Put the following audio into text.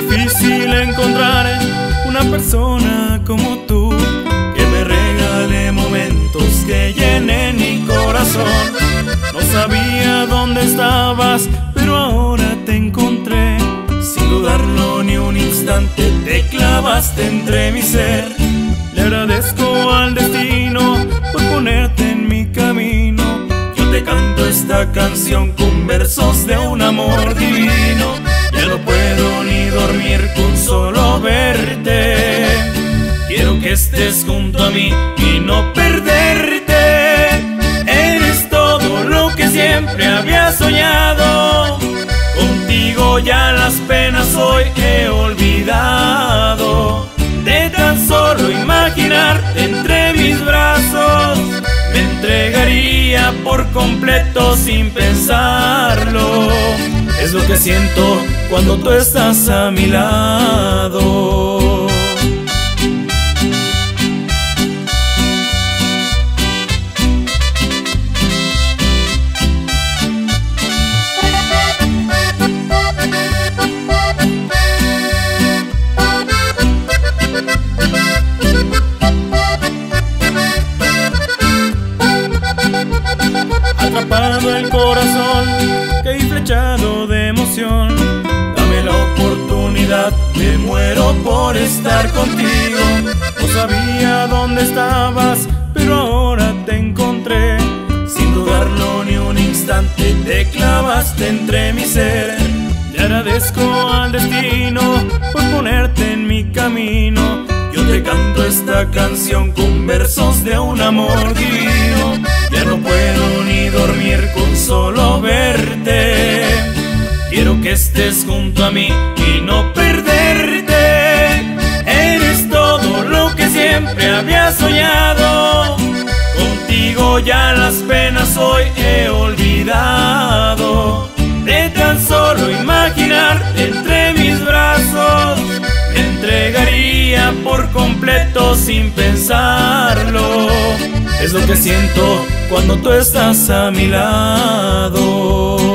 difícil encontrar una persona como tú que me regale momentos que llenen mi corazón. No sabía dónde estabas, pero ahora te encontré. Sin dudarlo ni un instante, te clavaste entre mi ser. Le agradezco al destino por ponerte en mi camino. Yo te canto esta canción con versos de un amor estés junto a mí y no perderte. Eres todo lo que siempre había soñado. Contigo ya las penas hoy he olvidado. De tan solo imaginar entre mis brazos, me entregaría por completo sin pensarlo. Es lo que siento cuando tú estás a mi lado. Atrapado el corazón, que flechado de emoción. Dame la oportunidad, me muero por estar contigo. No sabía dónde estabas, pero ahora te encontré. Sin dudarlo ni un instante, te clavaste entre mi ser. Le agradezco al destino por ponerte en mi camino. Yo te canto esta canción con versos de un amor divino. Ya no puedo ni dormir con solo verte. Quiero que estés junto a mí y no perderte. Eres todo lo que siempre había soñado. Contigo ya las penas hoy he olvidado. De tan solo imaginar entre mis brazos, me entregaría por completo sin pensarlo. Es lo que siento cuando tú estás a mi lado.